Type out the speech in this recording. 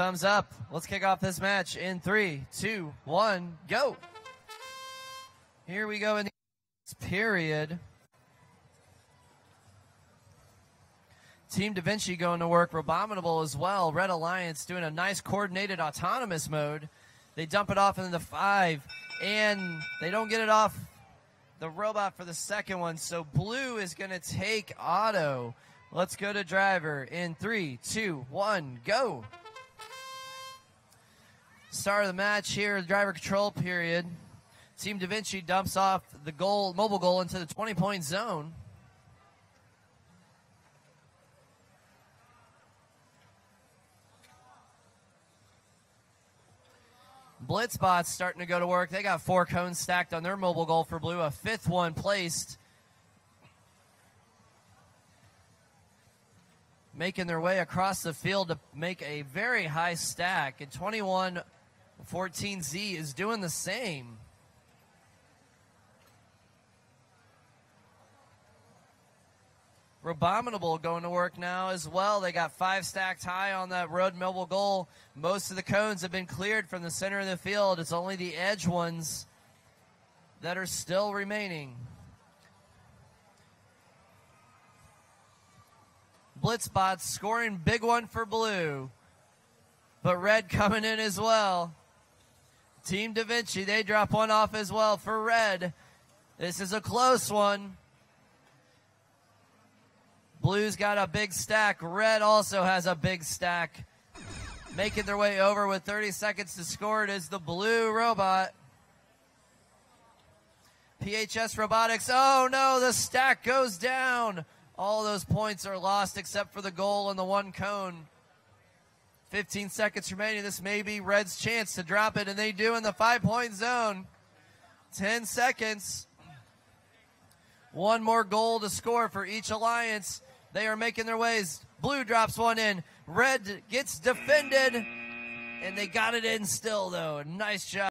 Thumbs up. Let's kick off this match in three, two, one, go. Here we go in the period. Team Da Vinci going to work. Robominable as well. Red Alliance doing a nice coordinated autonomous mode. They dump it off into the five, and they don't get it off the robot for the second one. So blue is going to take auto. Let's go to driver in three, two, one, go. Start of the match here, driver control period. Team Da Vinci dumps off the goal, mobile goal into the 20 point zone. BlitzBotz starting to go to work. They got four cones stacked on their mobile goal for blue, a fifth one placed. Making their way across the field to make a very high stack. And 21 14Z is doing the same. Robominable going to work now as well. They got five stacked high on that road mobile goal. Most of the cones have been cleared from the center of the field. It's only the edge ones that are still remaining. Blitzbot scoring big one for blue. But red coming in as well. Team Da Vinci, they drop one off as well for red. This is a close one. Blue's got a big stack. Red also has a big stack. Making their way over with 30 seconds to score it is the blue robot. PHS Robotics. Oh no, the stack goes down. All those points are lost except for the goal and the one cone. 15 seconds remaining. This may be Red's chance to drop it, and they do in the five point zone. 10 seconds. One more goal to score for each alliance. They are making their ways. Blue drops one in. Red gets defended, and they got it in still, though. Nice job.